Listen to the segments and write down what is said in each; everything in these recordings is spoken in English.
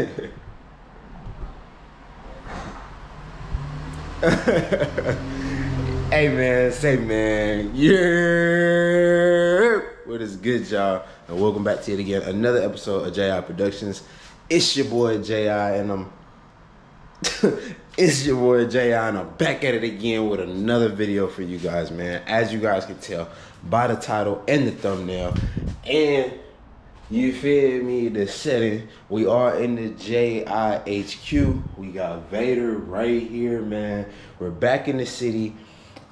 hey man, say man, yeah. What is good, y'all? And welcome back to it again. Another episode of JI Productions. It's your boy JI, and I'm it's your boy JI, and I'm back at it again with another video for you guys, man. As you guys can tell by the title and the thumbnail, and you feel me? The setting. We are in the JIHQ. We got Vader right here, man. We're back in the city.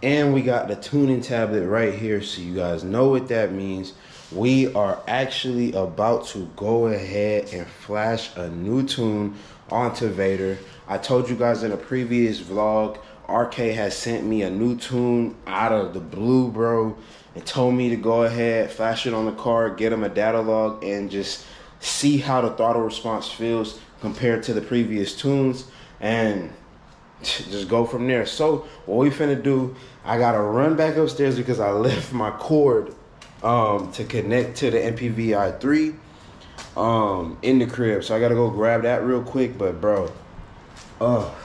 And we got the tuning tablet right here. So you guys know what that means. We are actually about to go ahead and flash a new tune onto Vader. I told you guys in a previous vlog, RK has sent me a new tune out of the blue, bro and told me to go ahead, flash it on the card, get him a data log, and just see how the throttle response feels compared to the previous tunes, and just go from there. So what we finna do, I gotta run back upstairs because I left my cord um, to connect to the MPVI 3 um, in the crib. So I gotta go grab that real quick. But bro, oh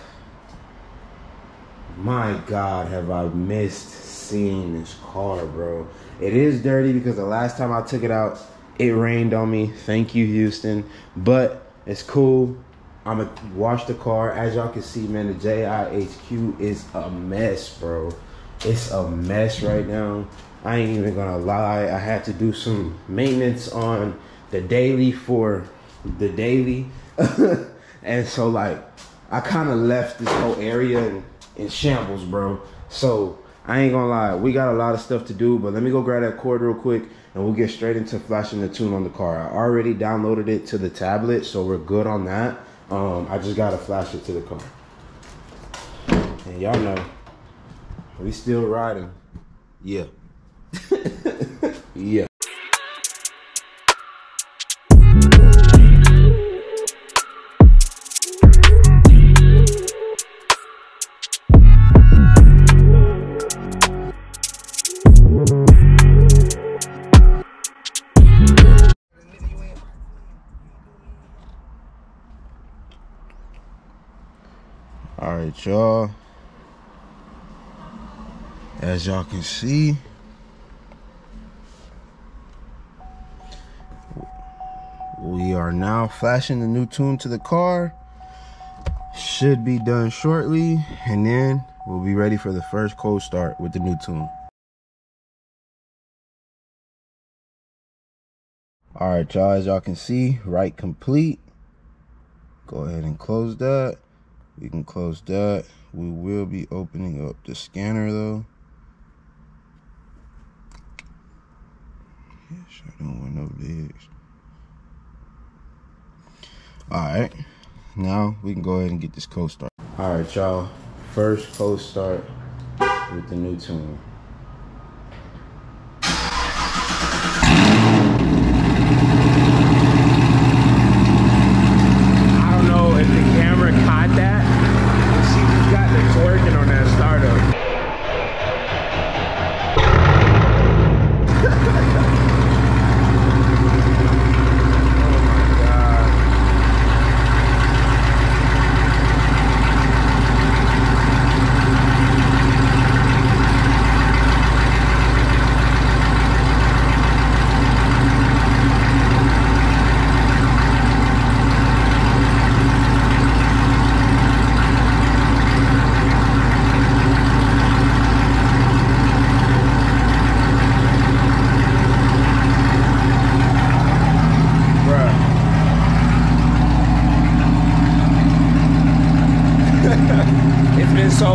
my God, have I missed seeing this car, bro. It is dirty because the last time I took it out, it rained on me. Thank you, Houston. But it's cool. I'm gonna wash the car. As y'all can see, man, the JIHQ is a mess, bro. It's a mess right now. I ain't even gonna lie. I had to do some maintenance on the daily for the daily. and so like I kind of left this whole area in, in shambles, bro. So I ain't gonna lie, we got a lot of stuff to do, but let me go grab that cord real quick and we'll get straight into flashing the tune on the car. I already downloaded it to the tablet, so we're good on that. Um, I just gotta flash it to the car. And y'all know, we still riding. Yeah. yeah. All right, y'all. As y'all can see, we are now flashing the new tune to the car. Should be done shortly, and then we'll be ready for the first cold start with the new tune. All right, y'all, as y'all can see, write complete. Go ahead and close that. We can close that. We will be opening up the scanner though. Yes, I don't want no bigs. Alright. Now we can go ahead and get this cold start. Alright, y'all. First cold start with the new tune.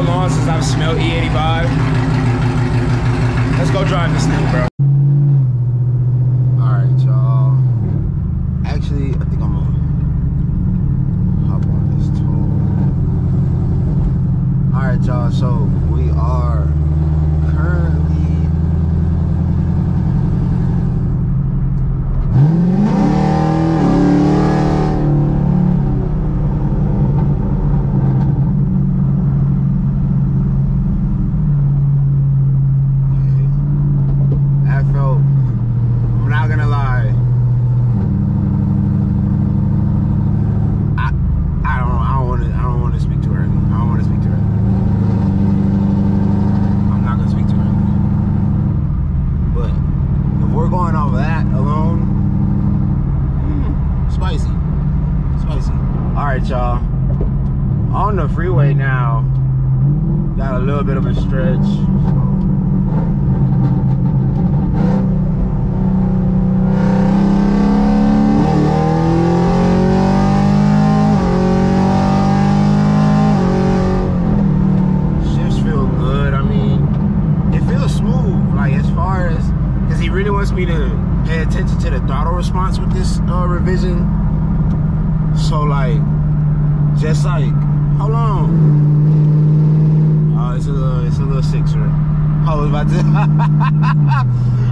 Long since I've smelled E85. Let's go drive this thing, bro. Alright, y'all. Actually, I think I'm gonna hop on this tool. Alright, y'all, so we are felt right, y'all. On the freeway now. Got a little bit of a stretch. Shifts feel good. I mean, it feels smooth. Like as far as, because he really wants me to pay attention to the throttle response with this uh, revision. So like, just like, hold on. Oh, it's a little, it's a little sixer. I was about to,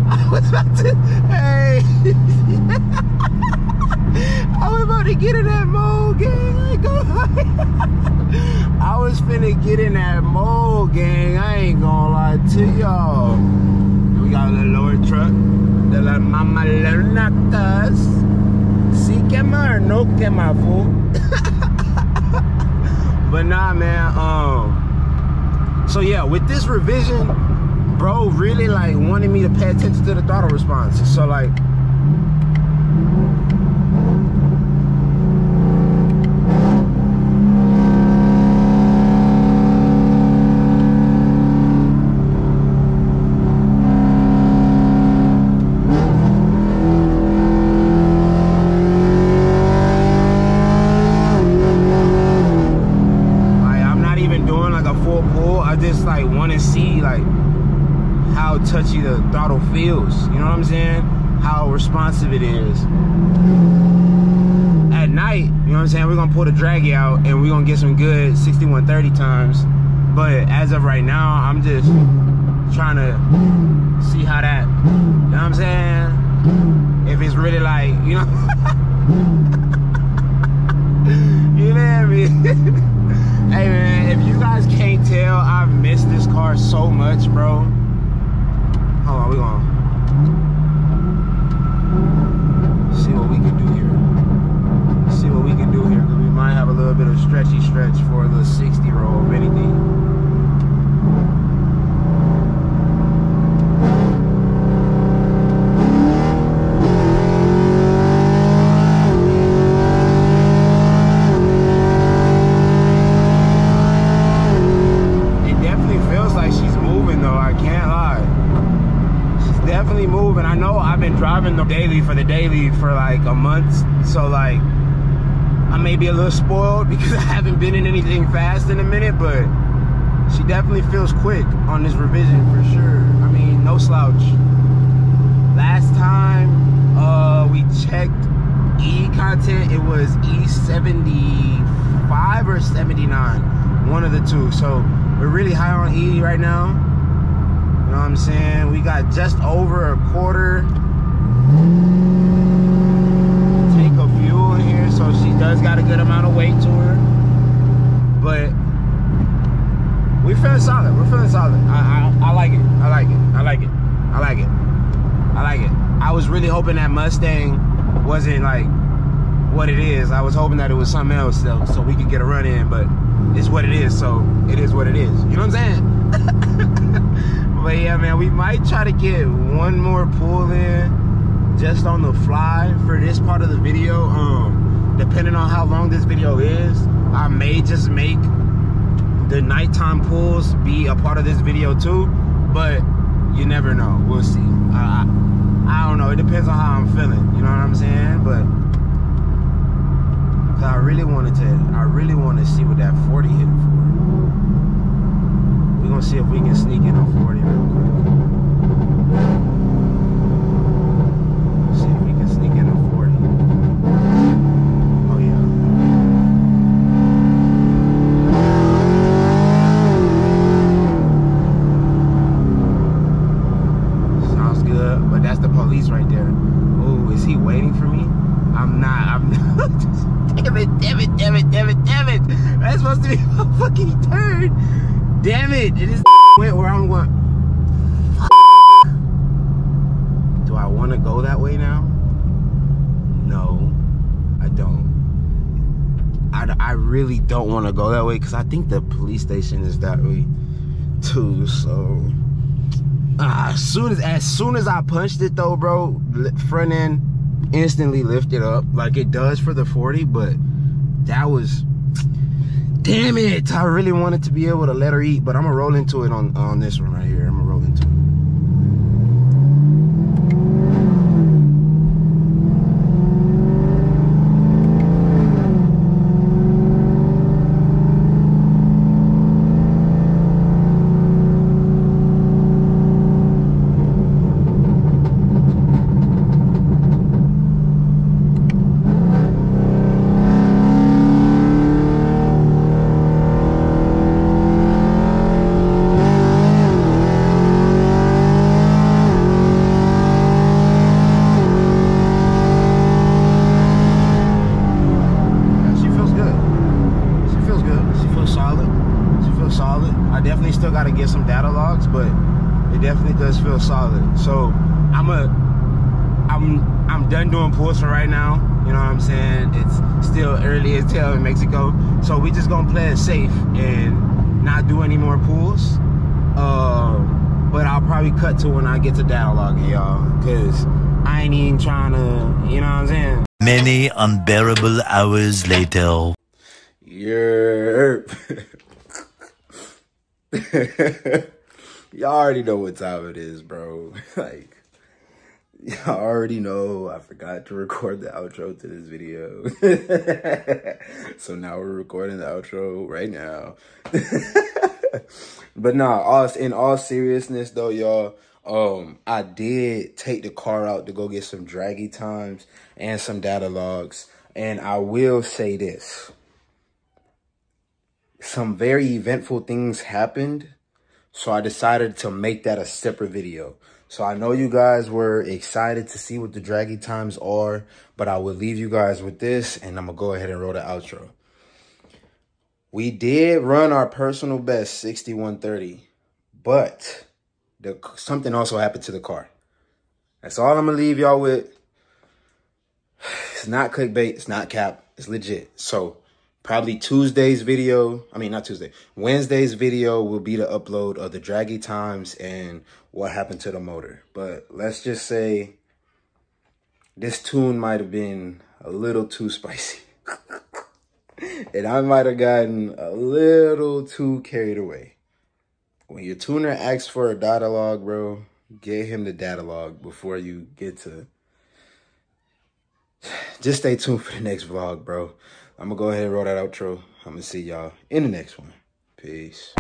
I was about to, hey. I was about to get in that mode, gang. I was finna get in that mode, gang. I ain't gonna lie to y'all. We got a little lower truck. De la mama lernacas. Sí quema no quema, fool. But nah, man. Um. So yeah, with this revision, bro, really like wanted me to pay attention to the throttle response. So like. Like I'm not even doing like a full pull. I just like want to see like how touchy the throttle feels. You know what I'm saying? How responsive it is. At night, you know what I'm saying? We're gonna pull the Dragy out and we're gonna get some good 6130 times. But as of right now, I'm just trying to see how that, you know what I'm saying? If it's really like, you know. you know me? hey man, if you guys can't tell, I've missed this car so much, bro. Hold on, we gonna see what we can do here. See what we can do here. 'cause We might have a little bit of stretchy stretch for the 60 roll, if anything. It definitely feels like she's moving though, I can't lie. She's definitely moving. I know I've been driving the daily for the daily for like a month. So like I may be a little spoiled because I haven't been in anything fast in a minute, but she definitely feels quick on this revision for sure. I mean, no slouch. Last time uh, we checked E content, it was E75 or 79, one of the two. So we're really high on E right now. You know what I'm saying? We got just over a quarter tank of fuel in here, so she does got a good amount of weight to her. But we feeling solid. We're feeling solid. I, I I like it. I like it. I like it. I like it. I like it. I was really hoping that Mustang wasn't like what it is. I was hoping that it was something else though, so we could get a run in, but it's what it is, so it is what it is. You know what I'm saying? but yeah, man, we might try to get one more pull in just on the fly for this part of the video. Um, depending on how long this video is, I may just make the nighttime pulls be a part of this video too, but you never know. We'll see. I, I, don't know. It depends on how I'm feeling. You know what I'm saying? But I really wanted to. I really want to see what that 40 hit for. We're gonna see if we can sneak in a 40 real quick. See if we can sneak in a 40. Oh yeah. Sounds good, but that's the police right there. Oh, is he waiting for me? I'm not. I'm not. damn it, damn it, damn it, damn it, damn it. That's supposed to be a fucking turn. Damn it. It is went where I'm going. Do I want to go that way now? No, I don't. I, I really don't want to go that way because I think the police station is that way too. So Ah, as soon as as soon as I punched it though, bro, front end instantly lifted up like it does for the 40, but that was damn it. I really wanted to be able to let her eat, but I'm gonna roll into it on, on this one right here. I'm gonna roll into it. Yeah, she feels good. She feels good. She feels solid. She feels solid. I definitely still got to get some data logs, but it definitely does feel solid. So I'm a, I'm I'm done doing pulls for right now. You know what I'm saying? It's still early as hell in Mexico, so we just gonna play it safe and not do any more pulls. Um, but I'll probably cut to when I get to data logging, y'all, cause I ain't even trying to. You know what I'm saying? Many unbearable hours later. Yerp. y'all already know what time it is, bro. like, y'all already know I forgot to record the outro to this video. so now we're recording the outro right now. but nah, all, in all seriousness though, y'all, um, I did take the car out to go get some Dragy times and some data logs. And I will say this some very eventful things happened. So I decided to make that a separate video. So I know you guys were excited to see what the Dragy times are, but I will leave you guys with this and I'm gonna go ahead and roll the outro. We did run our personal best 6130, but the, something also happened to the car. That's all I'm gonna leave y'all with. It's not clickbait, it's not cap, it's legit. So probably Tuesday's video, I mean, not Tuesday, Wednesday's video will be the upload of the Dragy times and what happened to the motor. But let's just say this tune might have been a little too spicy. and I might have gotten a little too carried away. When your tuner asks for a data log, bro, get him the data log before you get to. Just stay tuned for the next vlog, bro. I'm going to go ahead and roll that outro. I'm going to see y'all in the next one. Peace.